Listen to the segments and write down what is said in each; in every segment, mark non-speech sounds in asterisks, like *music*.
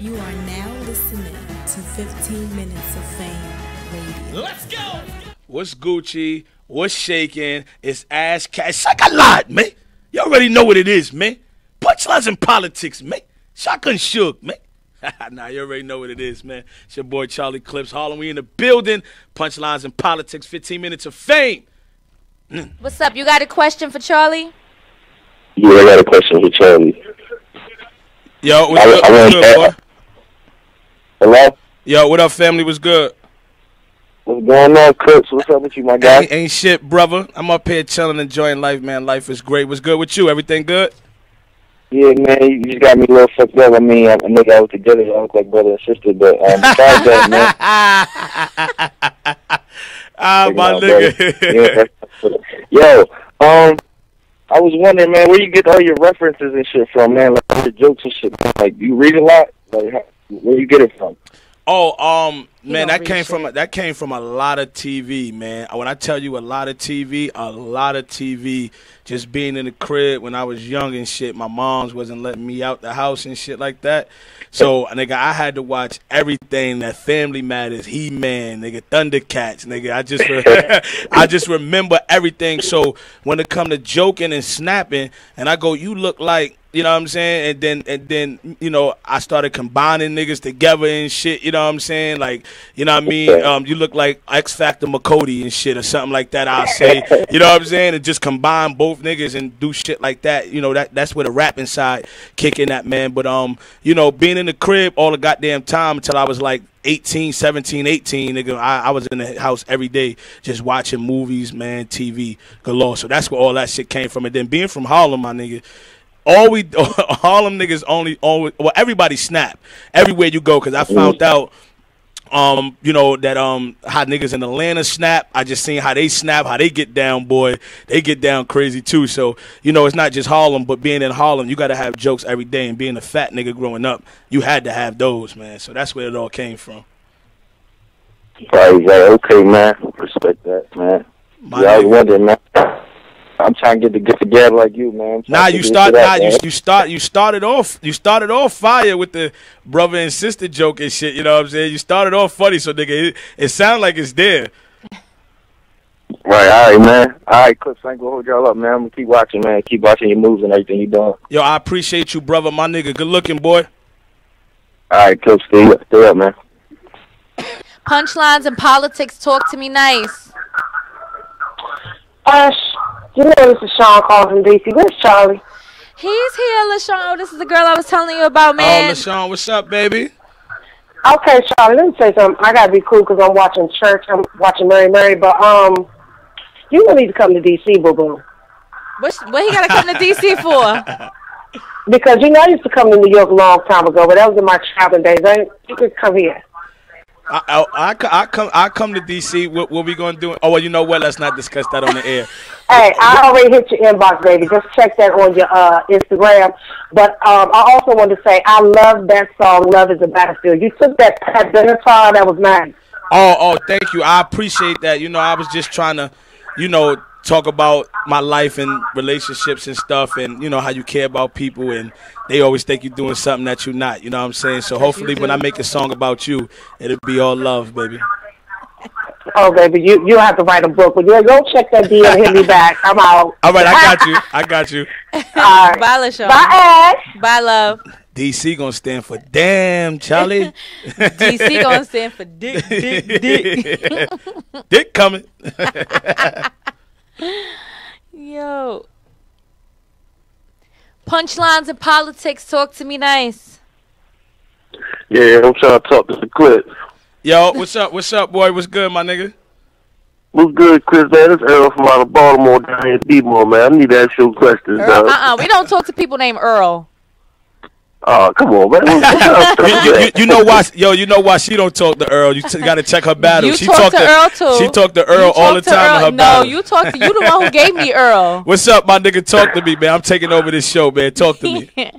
You are now listening to 15 Minutes of Fame Radio. Let's go. What's Gucci? What's shaking? It's Ash Cash. It's like a lot, man. You already know what it is, man. Punchlines in politics, man. Shotgun shook, man. *laughs* nah, you already know what it is, man. It's your boy Charlie Clips. Harlem, we in the building. Punchlines in politics, 15 minutes of fame. Mm. What's up? You got a question for Charlie? Yeah, I got a question for Charlie. Yo, what's I- good, I what's want- good, boy? Hello? Yo, what up, family? What's good? What's going on, Clips? What's up with you, my guy? Ain't, ain't shit, brother. I'm up here chilling, enjoying life, man. Life is great. What's good with you? Everything good? Yeah, man, you just got me a little fucked up. I mean, I, I know y'all was together. Y'all look like brother and sister, but um, besides that, man. *laughs* Ah, my Check it out, nigga. Yeah, Yo, um, I was wondering, man, where you get all your references and shit from, man? Like your jokes and shit. Like, you read a lot? Like, how, where you get it from? Oh, um, man, that came from that came from a lot of TV, man. When I tell you a lot of TV, a lot of TV. Just being in the crib when I was young and shit. My mom's wasn't letting me out the house and shit like that. So, nigga, I had to watch everything that Family Matters, He Man, nigga, Thundercats, nigga. I just, *laughs* I just remember everything. So when it come to joking and snapping, and I go, you look like you know what I'm saying? And then and then you know I started combining niggas together and shit. You know what I'm saying? Like you know what I mean? Um, you look like X Factor McCody and shit or something like that. I'll say. You know what I'm saying? And just combine both niggas and do shit like that. You know that that's where the rapping side kick in that man. But um, you know, being in the crib all the goddamn time until I was like 18, 17, 18, nigga, I, I was in the house every day just watching movies, man, TV galore. So that's where all that shit came from. And then being from Harlem, my nigga, all we *laughs* Harlem niggas only always well everybody snap everywhere you go because I found out um you know that um how niggas in Atlanta snap I just seen how they snap how they get down boy they get down crazy too so you know it's not just Harlem but being in Harlem you got to have jokes every day and being a fat nigga growing up you had to have those man so that's where it all came from Right, right. Okay, man. Respect that, man. My yeah, I was wondering, man. I'm trying to get to get together like you, man. I'm Nah, you start. Nah, that, you you start. You started off. You started off fire with the brother and sister joke and shit. You know what I'm saying? You started off funny, so nigga, it, it sounds like it's there. Right, all right, man. All right, Clips, I ain't gonna hold y'all up, man. I'm gonna keep watching, man. Keep watching your moves and everything you doing. Yo, I appreciate you, brother, my nigga. Good looking, boy. All right, Clips, stay up, stay up, man. Punchlines and politics. Talk to me nice. Uh, sh- you know this is Sean calling from DC. Where's Charlie? He's here, LaShawn. Oh, this is the girl I was telling you about, man. Oh, man. LaShawn, what's up, baby? Okay, Charlie, let me say something. I gotta be cool because I'm watching church. I'm watching Mary Mary, but um, you don't need to come to DC, boo boo. What's, what he got to come to DC for? *laughs* Because you know I used to come to New York a long time ago, but that was in my traveling days. I, you could come here. I, I, I, I come I come to DC. What, what we gonna do? Oh well, you know what? Let's not discuss that on the air. Hey, I already hit your inbox, baby. Just check that on your uh, Instagram. But um, I also want to say I love that song, "Love Is a Battlefield." You took that Pat Benatar, that was nice. Oh, oh, thank you. I appreciate that. You know, I was just trying to, you know, talk about my life and relationships and stuff, and you know how you care about people, and they always think you're doing something that you're not. You know what I'm saying? So hopefully, when I make a song about you, it'll be all love, baby. Oh, baby, you you have to write a book. But you go check that deal and hit me back. I'm out. *laughs* All right, I got you. I got you. *laughs* All right. Bye, LaShawn. Bye, Ash. Bye, love. DC gonna stand for damn, Charlie. *laughs* DC gonna stand for dick, dick, dick. Dick coming. Yo. Punchlines and politics. Talk to me nice. Yeah, I'm trying to talk to the Clips. Yo, what's up? What's up, boy? What's good, my nigga? What's good, Chris, man? It's Earl from out of Baltimore down here in B-More, man. I need to ask you a question, Earl. dog. Uh-uh. We don't talk to people named Earl. Oh, come on, man. What's *laughs* you, you, you know why? Yo, you know why she don't talk to Earl? You t- got to check her battle. You she talk to Earl, too. She talk to Earl You all the to time in Earl. her No, battle. you talk to you. The one who gave me *laughs* Earl. What's up, my nigga? Talk to me, man. I'm taking over this show, man. Talk to me. *laughs*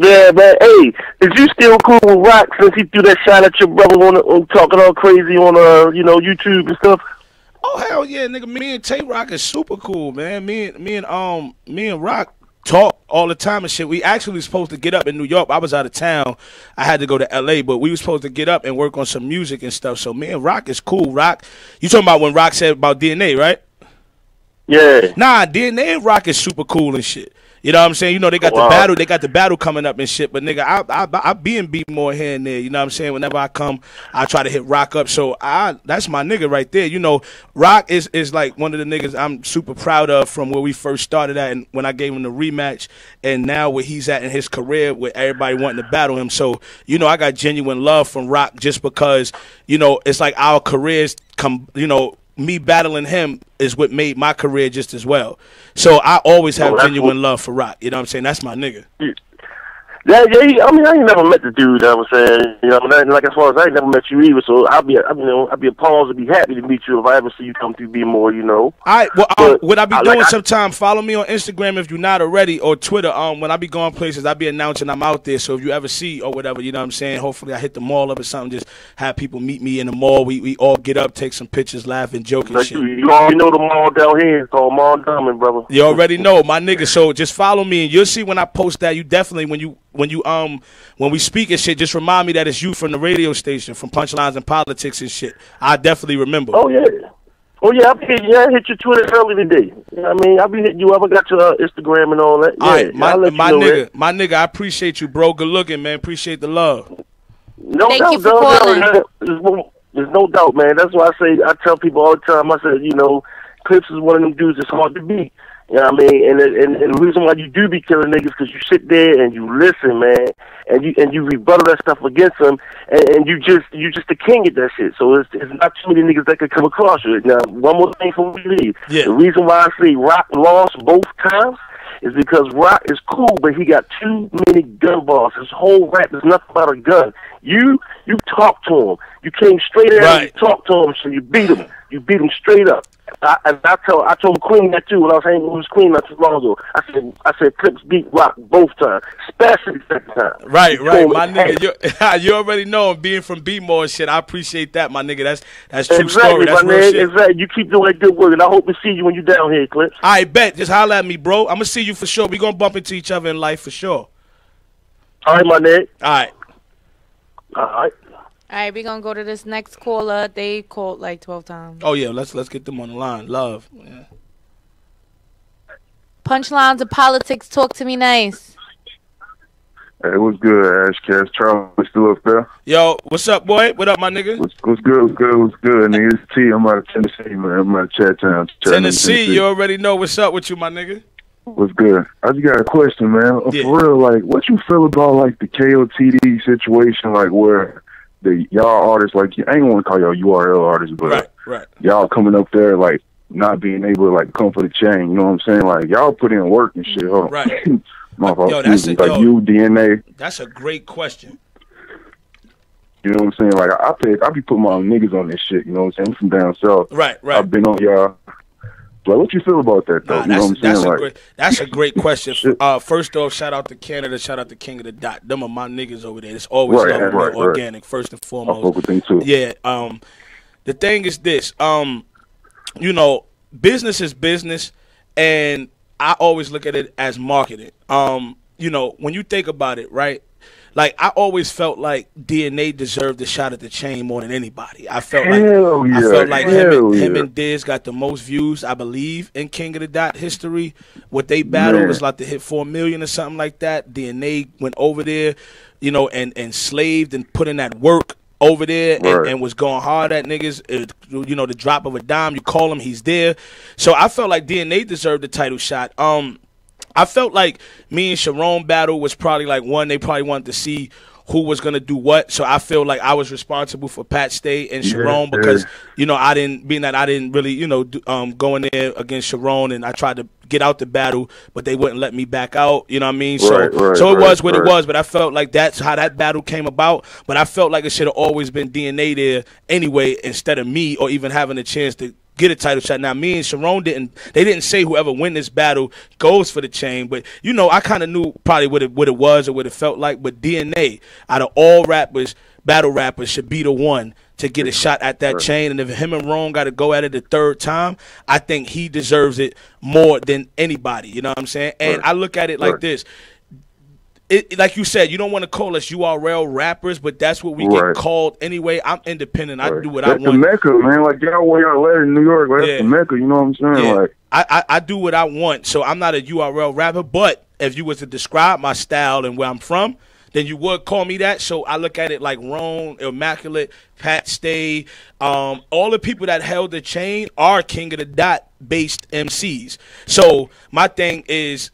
Yeah, man. Hey, is you still cool with Roc since he threw that shot at your brother on, on talking all crazy on uh, you know, YouTube and stuff? Oh hell yeah, nigga! Me and Tay Roc is super cool, man. Me and me and um me and Roc talk all the time and shit. We actually supposed to get up in New York. I was out of town. I had to go to L.A., but we were supposed to get up and work on some music and stuff. So me and Roc is cool. Roc, you talking about when Roc said about DNA, right? Yeah. Nah, DNA and Roc is super cool and shit. You know what I'm saying? You know they got Wow. the battle, they got the battle coming up and shit. But nigga, I I I be and beat more here and there. You know what I'm saying? Whenever I come, I try to hit Roc up. So I that's my nigga right there. You know, Roc is is like one of the niggas I'm super proud of from where we first started at, and when I gave him the rematch, and now where he's at in his career, with everybody wanting to battle him. So you know, I got genuine love from Roc just because you know it's like our careers come. You know, me battling him is what made my career just as well. So I always have Oh, genuine cool. love for Roc. You know what I'm saying? That's my nigga. Yeah, yeah. I mean, I ain't never met the dude. I was saying, you know, like as far as I ain't never met you either. So I'll be, I you know, I'll be appalled to be happy to meet you if I ever see you come through B-more, you know. All right. Well, um, what I be I- doing like, sometime, follow me on Instagram if you're not already, or Twitter. Um, when I be going places, I be announcing I'm out there. So if you ever see or whatever, you know what I'm saying. Hopefully, I hit the mall up or something. Just have people meet me in the mall. We we all get up, take some pictures, laugh, and joke and Like shit. you, you already know the mall down here is called Mall Diamond, brother. You already know my nigga. So just follow me, and you'll see when I post that. You definitely when you when you um when we speak and shit, just remind me that it's you from the radio station, from Punchlines and Politics and shit. I definitely remember. Oh yeah. Oh yeah, I be hitting, yeah, I hit your Twitter early today. You know what I mean, I be hitting you up. I got your uh, Instagram and all that. Yeah, All right, my I'll let you my nigga, that. my nigga. I appreciate you, bro. Good looking, man. Appreciate the love. No Thank doubt, you for no doubt. calling. man. There's no, there's no doubt, man. That's why I say I tell people all the time. I said, you know, Clips is one of them dudes that's hard to beat. You know what I mean? And and, and the reason why you do be killing niggas because you sit there and you listen, man, and you and you rebuttal that stuff against them, and, and you just you just the king at that shit. So it's, it's not too many niggas that could come across you. Now, one more thing before we leave. Yeah. The reason why I say Roc lost both times is because Roc is cool, but he got too many gun balls. His whole rap is nothing but a gun. You you talk to him. You came straight at him. You talked to him, so you beat him. You beat him straight up. I, and I told I told Queen that too when I was hanging with Queen not too long ago. I said I said Clips beat Roc both times, especially second time. Right, right, me, my "Hey, nigga. You, *laughs* you already know him being from B-more and shit. I appreciate that, my nigga. That's that's true Exactly, story. That's my real man. shit. Exactly. You keep doing that good work, and I hope to see you when you down here, Clips. I bet. Just holler at me, bro. I'm gonna see you for sure. We gonna bump into each other in life for sure. All right, my nigga. All right. All right. All right, we're going to go to this next caller. They called like 12 times. Oh yeah, let's let's get them on the line. Love. Yeah. Punchlines of politics. Talk to me nice. Hey, what's good, Ash Cash? Charles still up there? Yo, what's up, boy? What up, my nigga? What's, what's good? What's good? What's good? Nigga, it's T. I'm out of Tennessee, man. I'm out of Chattown. Chattanooga, Tennessee, you already know what's up with you, my nigga. What's good? I just got a question, man. Yeah. For real, like, what you feel about like the KOTD situation, like where the y'all artists, like, I ain't want to call y'all URL artists, but Right, right. y'all coming up there, like, not being able to like come for the chain. You know what I'm saying? Like, y'all put in work and shit. Hold on. Right. *laughs* My fault. Yo, that's a- Like yo. you, DNA. That's a great question. You know what I'm saying? Like I, I pay, I be putting my niggas on this shit. You know what I'm saying? I'm from down south. Right, right. I've been on y'all. Like, what you feel about that though? Nah, you know that's, what I'm that's saying? a great that's a great question. *laughs* Uh, first off, shout out to Canada, shout out to King of the Dot. Them are my niggas over there. It's always Right, right, right. organic, first and foremost. fuck with too. Yeah. Um, the thing is this. Um, you know, business is business, and I always look at it as marketing. Um, you know, when you think about it, right? Like I always felt like DNA deserved a shot at the chain more than anybody. I felt like Hell I felt like him, hell and, him and Diz got the most views, I believe, in King of the Dot history. What they battled Man. was like to hit four million or something like that. DNA went over there, you know, and and slaved and put in that work over there and, and was going hard at niggas. It, you know, the drop of a dime, you call him, he's there. So I felt like DNA deserved the title shot. Um, I felt like me and Sharon battle was probably like one they probably wanted to see who was gonna do what. So I feel like I was responsible for Pat Stay and Yeah, Sharon because yeah. you know I didn't being that I didn't really you know do, um go in there against Sharon and I tried to get out the battle but they wouldn't let me back out. You know what I mean? So Right, right, so it right, was what it was. But I felt like that's how that battle came about. But I felt like it should have always been DNA there anyway instead of me or even having a chance to get a title shot. Now me and Sharon didn't they didn't say whoever win this battle goes for the chain, but you know, I kinda knew probably what it what it was or what it felt like. But DNA, out of all rappers, battle rappers should be the one to get a shot at that chain. And if him and Rome got to go at it the third time, I think he deserves it more than anybody. You know what I'm saying? And Right. I look at it like Right. this. It, like you said, you don't want to call us URL rappers, but that's what we Right. get called anyway. I'm independent. I do what that's I the want. Mecca, man. Like y'all where y'all at in New York, like, that's Yeah. the Mecca. You know what I'm saying? Yeah. Like, I, I, I do what I want, so I'm not a URL rapper. But if you was to describe my style and where I'm from, then you would call me that. So I look at it like Ron, Immaculate, Pat Stay, um, all the people that held the chain are King of the Dot based MCs. So my thing is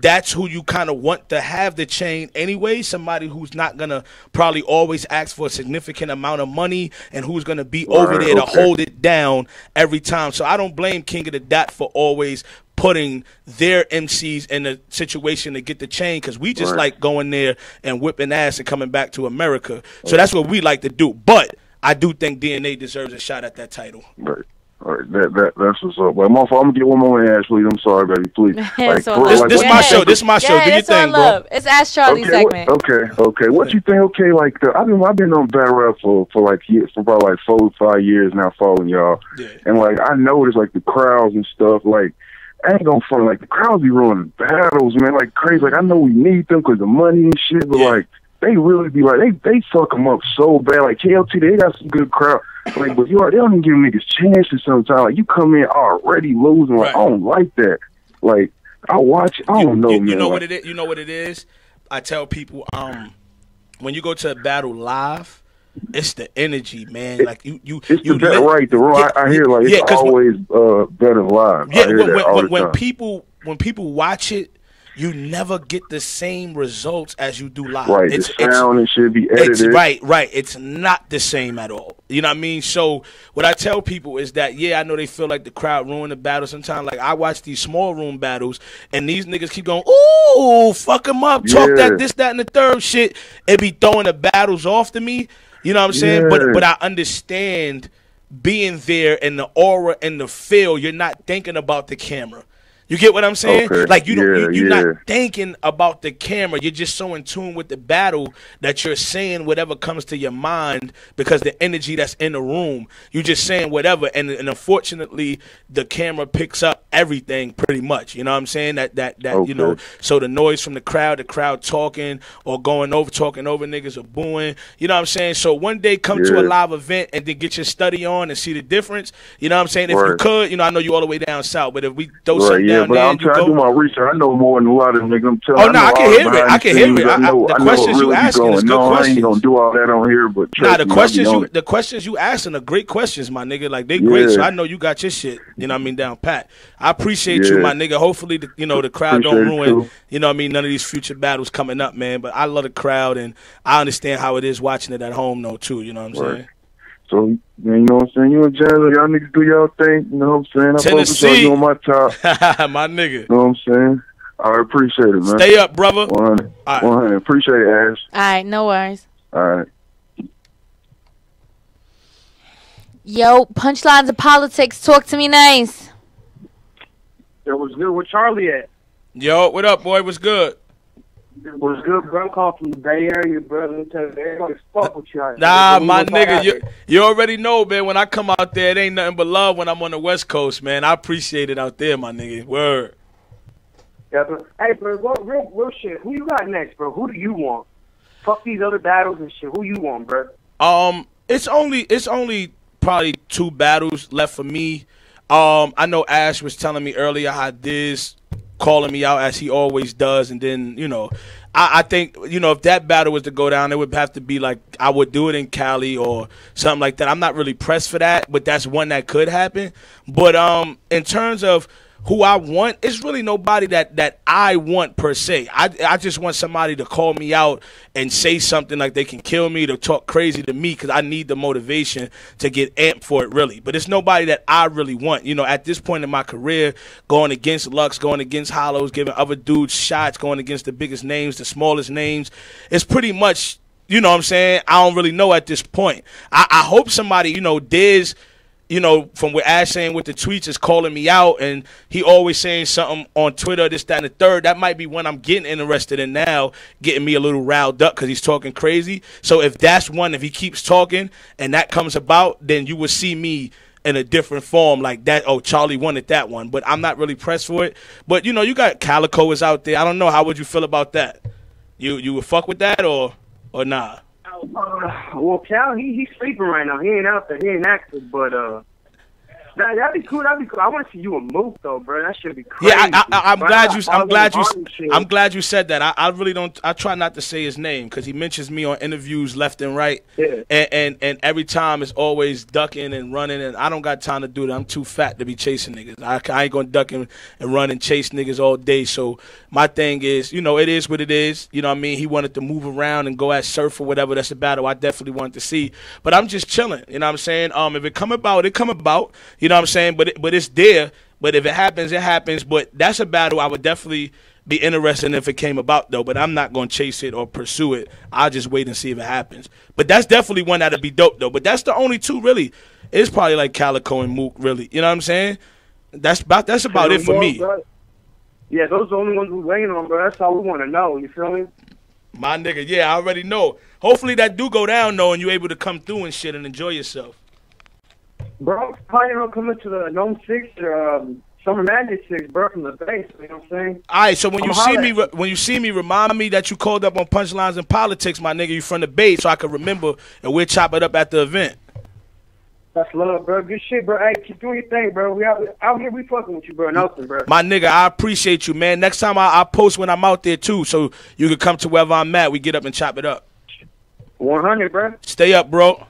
that's who you kind of want to have the chain anyway. Somebody who's not gonna probably always ask for a significant amount of money and who's gonna be over Right, there to hold it down every time. So I don't blame King of the Dot for always putting their MCs in a situation to get the chain because we just Right. like going there and whipping ass and coming back to America. So that's what we like to do. But I do think DNA deserves a shot at that title. right. All right, that that that's what's up. But my fault, I'm gonna get one more in, Ash, please. I'm sorry, baby, please. *laughs* Like, So for- love. This, like, this what my show. This my show. Yeah, do your thing, bro. It's Ask Charlie okay, segment. What, okay, okay. What you think? Okay, like the, I've been I've been on battle rap for for like years, for about like four five years now, following y'all, Yeah. and like I noticed like the crowds and stuff. Like I ain't gonna front like the crowds be ruining battles, man. Like crazy. Like I know we need them because the money and shit, but Yeah. like they really be like they they fuck them up so bad. Like KLT, they got some good crowd. Like, but you are, they don't even give niggas chances sometimes. Like you come in already losing. Like Right. I don't like that. Like I watch. I don't you, know, you, man. you know like, what it is. You know what it is. I tell people, um, when you go to a battle live, it's the energy, man. Like you, you, It's you the right. The wrong. Yeah, I, I hear like yeah, it's when- always uh, better live. I Yeah, hear when, that when, all when, the when people when people watch it, you never get the same results as you do live. right, It's, the it's, sound and should be it's edited. right, right. It's not the same at all. You know what I mean? So what I tell people is that yeah, I know they feel like the crowd ruined the battle sometimes. Like I watch these small room battles, and these niggas keep going, ooh, fuck them up, talk Yeah. that, this, that, and the third shit. It be throwing the battles off to me. You know what I'm saying? But but I understand being there and the aura and the feel. You're not thinking about the camera. You get what I'm saying? Okay. Like you don't, you, Yeah, you're yeah. not thinking about the camera. You're just so in tune with the battle that you're saying whatever comes to your mind because the energy that's in the room. You're just saying whatever, and, and unfortunately, the camera picks up everything pretty much. You know what I'm saying? That that that you know. So the noise from the crowd, the crowd talking or going over, talking over niggas or booing. You know what I'm saying? So one day come to a live event and then get your study on and see the difference. You know what I'm saying? If you could, you know, I know you all the way down south, but if we throw Right, something yeah, down but there, I'm trying to do my research. I know more than a lot of niggas. I'm telling Oh, you, no, know I can hear it. I can hear it. I- know, the I questions you really be asking is going good on. I ain't gonna do all that on here, but Nah, the me, questions you the questions you asking are great questions, my nigga. Like they great, so I know you got your shit. You know what I mean down pat. I appreciate you, my nigga. Hopefully, the, you know the crowd don't ruin. too. You know what I mean none of these future battles coming up, man. But I love the crowd and I understand how it is watching it at home though too. You know what I'm Right. saying? So, man, you know what I'm saying? You and Jazz, y'all niggas do y'all thing. You know what I'm saying? I focus on Tennessee. you on my top. *laughs* my nigga, You know what I'm saying? I appreciate it, man. stay up, brother. 100. All right. 100. Appreciate it, Ash. All right, no worries. All right. Yo, punchlines of politics. Talk to me nice. It was good. Where Charlie at? Yo, what up, boy? What's good? Was good, bro. I'm calling from the Bay Area, brother. Everybody fuck with you. out. Nah, my nigga, you you already know, man. When I come out there, it ain't nothing but love. When I'm on the West Coast, man, I appreciate it out there, my nigga. Word. Yeah, bro. Hey, bro, what, real, real shit. Who you got next, bro? Who do you want? Fuck these other battles and shit. Who you want, bro? Um, it's only it's only probably two battles left for me. Um, I know Ash was telling me earlier how this calling me out as he always does, and then you know, I, I think you know if that battle was to go down, it would have to be like I would do it in Cali or something like that. I'm not really pressed for that, but that's one that could happen. But um, in terms of who I want, it's really nobody that that I want per se. I I just want somebody to call me out and say something like they can kill me, to talk crazy to me, because I need the motivation to get amped for it, really. But it's nobody that I really want. You know, at this point in my career, going against Lux, going against Hollows, giving other dudes shots, going against the biggest names, the smallest names, it's pretty much. You know what I'm saying? I don't really know at this point. I, I hope somebody, you know, Diz you know, from what Ash saying with the tweets is calling me out, and he always saying something on Twitter, this, that, and the third. That might be when I'm getting interested in now, getting me a little riled up because he's talking crazy. So if that's one, if he keeps talking and that comes about, then you will see me in a different form like that. Oh, Charlie wanted that one, but I'm not really pressed for it. But you know, you got Calicoe is out there. I don't know. How would you feel about that? You you would fuck with that or or nah? Uh, well, Cal, he he's sleeping right now. He ain't out there. He ain't active, but uh. That, that'd be cool. That'd be cool. I want to see you a move though, bro. That should be crazy. Yeah, I, I, I'm But glad you. I'm glad you. those army shit. I'm glad you said that. I, I really don't. I try not to say his name because he mentions me on interviews left and right, Yeah. and, and and every time it's always ducking and running, and I don't got time to do that. I'm too fat to be chasing niggas. I, I ain't gonna duck and, and run and chase niggas all day. So my thing is, you know, it is what it is. You know what I mean? He wanted to move around and go at surf or whatever. That's a battle I definitely wanted to see. But I'm just chilling. You know what I'm saying? Um, if it come about, it come about. You know what I'm saying? But it, but it's there. But if it happens, it happens. But that's a battle I would definitely be interested in if it came about though. But I'm not gonna chase it or pursue it. I'll just wait and see if it happens. But that's definitely one that'd be dope though. But that's the only two really. It's probably like Calicoe and Mook really. You know what I'm saying? That's about that's about it for me. Yeah, those are the only ones we're waiting on, bro. That's all we want to know. You feel me? My nigga, yeah, I already know. Hopefully that do go down though, and you able to come through and shit and enjoy yourself. Bro, I'm planning on coming to the NOME Six or um, Summer Madness Six, bro, from the base. You know what I'm saying? All right, so when you I'ma see me, re- when you see me, remind me that you called up on punchlines and politics, my nigga. You from the base, so I can remember, and we'll chop it up at the event. That's love, bro. Good shit, bro. Hey, keep doing your thing, bro. We out, out here, we fucking with you, bro. Nothing, bro. My nigga, I appreciate you, man. Next time I, I post when I'm out there too, so you can come to wherever I'm at. We get up and chop it up. 100, bro. Stay up, bro.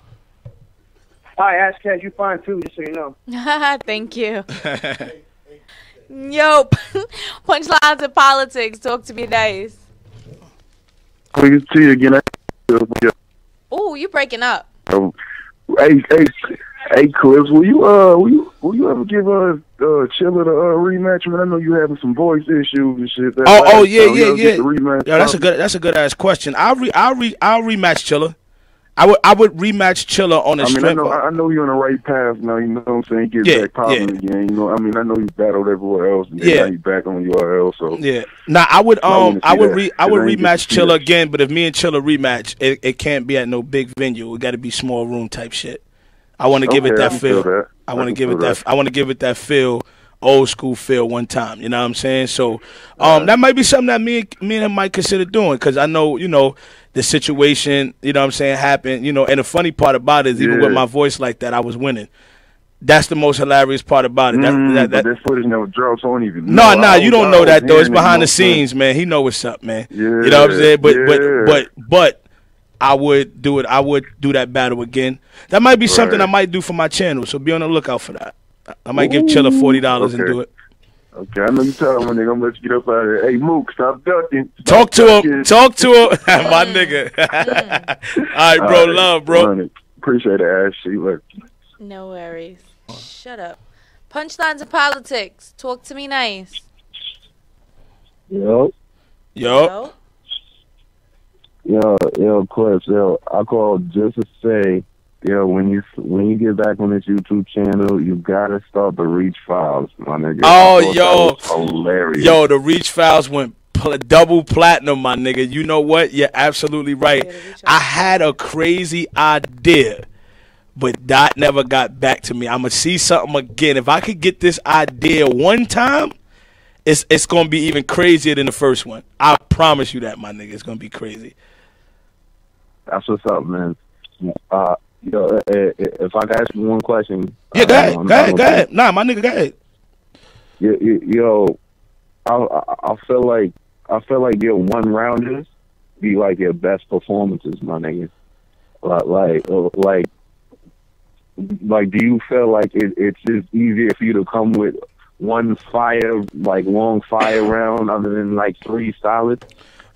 All right, Ash Cash, you fine too, just so you know. *laughs* Thank you. Yo, *laughs* punchlines and politics. Talk to me nice. Please see you again. Ooh, you breaking up. Oh, hey, hey, hey, Clips, will you uh, will you will you ever give uh, uh Chilla the uh, rematch? Man, I know you having some voice issues and shit. That Oh, last oh yeah, time. Yeah, yeah. get the rematch Yo, that's a good, that's a good ass question. I'll re, I'll re, I'll rematch Chilla. I would, I would rematch Chilla on the I mean, I know, I know you're on the right path now. You know what I'm saying? Get Yeah, back popping yeah. again. You know, I mean, I know you battled everywhere else, and Yeah. now you back on URL. So Yeah. Now I would um I see would re I would I rematch Chilla that. again, but if me and Chilla rematch, it, it can't be at no big venue. It got to be small room type shit. I want to give it Okay, I that feel. feel that. I I want to give it that. that. I want to give it that feel, old school feel one time. You know what I'm saying? So um that might be something that me and me and him might consider doing because I know you know the situation. You know what I'm saying happened. You know, and the funny part about it is even Yeah. with my voice like that, I was winning. That's the most hilarious part about it. That, Mm, that, that, that footage so I don't even no, know. no, I you don't know that though. It's behind the know what I'm saying? scenes, man. He know what's up, man. Yeah, you know what I'm saying? But yeah. but but but I would do it. I would do that battle again. That might be something I might do for my channel. So be on the lookout for that. I- I might give Chilla forty dollars and do it. Okay, I know you telling my nigga. I'm gonna let you get up out of here. Hey, Mook, stop ducking. Stop Talk to ducking. him. Talk to him, *laughs* mm. my nigga. *laughs* All right, bro. All right, love, bro. run. Appreciate it, Ash. See you later. No worries. Shut up. Punchlines and politics. Talk to me nice. Yo, Yo, Yo. yo, yo, Clips, yo, I called just to say, yo, when you when you get back on this YouTube channel, you gotta start the Reach Files, my nigga. Oh, yo. that was hilarious. yo, the reach files went pl- double platinum, my nigga. You know what? You're absolutely right. Yeah, I had a crazy idea, but Dot never got back to me. I'm gonna see something again. If I could get this idea one time, it's it's gonna be even crazier than the first one. I promise you that, my nigga. It's gonna be crazy. That's what's up, man. Uh, yo, uh, uh, if I could ask you one question. Yeah, go ahead, go ahead, go ahead. Nah, my nigga, go ahead. Yo, I, I feel like I feel like your one rounders be like your best performances, my nigga. Like like like like do you feel like it, it's just easier for you to come with one fire like long fire *laughs* round other than like three solid?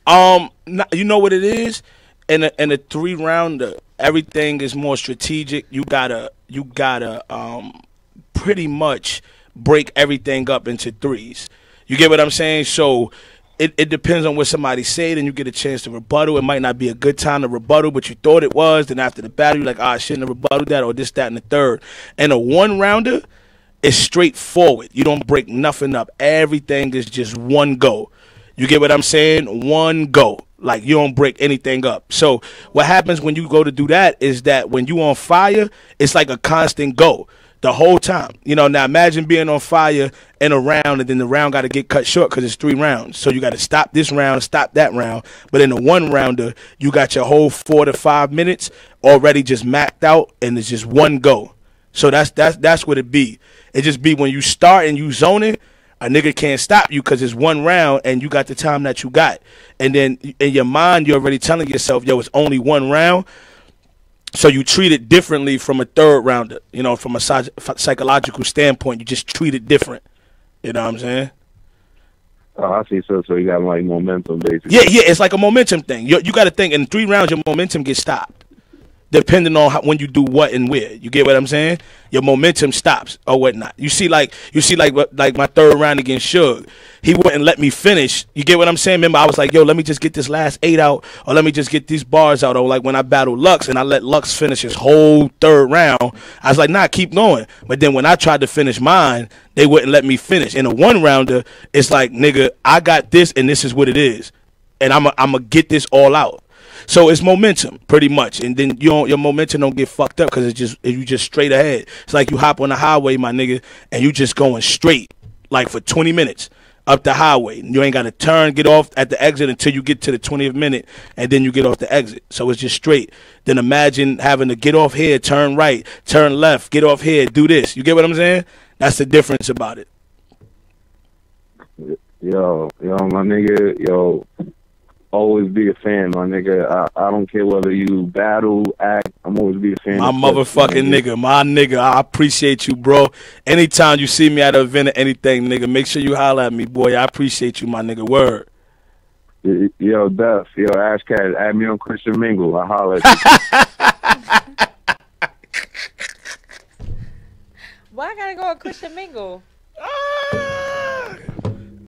Um, you know what it is? In a in a three rounder, everything is more strategic. You gotta you gotta um pretty much break everything up into threes. You get what I'm saying? So it, it depends on what somebody said, and you get a chance to rebuttal. It might not be a good time to rebuttal, but you thought it was. Then after the battle, you're like, oh, I shouldn't have rebutted that, or this, that, and the third. And a one rounder is straightforward. You don't break nothing up. Everything is just one go. You get what I'm saying? One go. Like you don't break anything up. So what happens when you go to do that is that when you on fire, it's like a constant go the whole time. You know, now imagine being on fire in a round and then the round got to get cut short because it's three rounds. So you got to stop this round, stop that round. But in a one rounder, you got your whole four to five minutes already just mapped out and it's just one go. So that's that's that's what it be. It just be when you start and you zoning, a nigga can't stop you because it's one round and you got the time that you got. And then in your mind, you're already telling yourself, yo, it's only one round. So you treat it differently from a third rounder, you know, from a psychological standpoint. You just treat it different. You know what I'm saying? Oh, I see. So, so you got like momentum, basically. Yeah, yeah. It's like a momentum thing. You, you got to think in three rounds, your momentum gets stopped depending on how, when you do what and where. You get what I'm saying? Your momentum stops or whatnot. You see, like you see, like like my third round against Suge, he wouldn't let me finish. You get what I'm saying? Remember, I was like, yo, let me just get this last eight out, or let me just get these bars out. Or like when I battled Lux and I let Lux finish his whole third round, I was like, nah, keep going. But then when I tried to finish mine, they wouldn't let me finish. In a one rounder, it's like, nigga, I got this, and this is what it is, and I'm I'm gonna get this all out. So it's momentum, pretty much, and then you your momentum don't get fucked up because it's just you just straight ahead. It's like you hop on the highway, my nigga, and you just going straight, like for 20 minutes up the highway. You ain't got to turn, get off at the exit until you get to the 20th minute, and then you get off the exit. So it's just straight. Then imagine having to get off here, turn right, turn left, get off here, do this. You get what I'm saying? That's the difference about it. Yo, yo, my nigga, yo, always be a fan, my nigga. I, I don't care whether you battle, act. I'm always be a fan. My motherfucking nigga, my nigga. I appreciate you, bro. Anytime you see me at an event or anything, nigga, make sure you holler at me, boy. I appreciate you, my nigga. Word. Yo, Duff, yo, Ash Cash, add me on Christian Mingle. I holler at you. *laughs* Why I gotta go on Christian Mingle? Ah!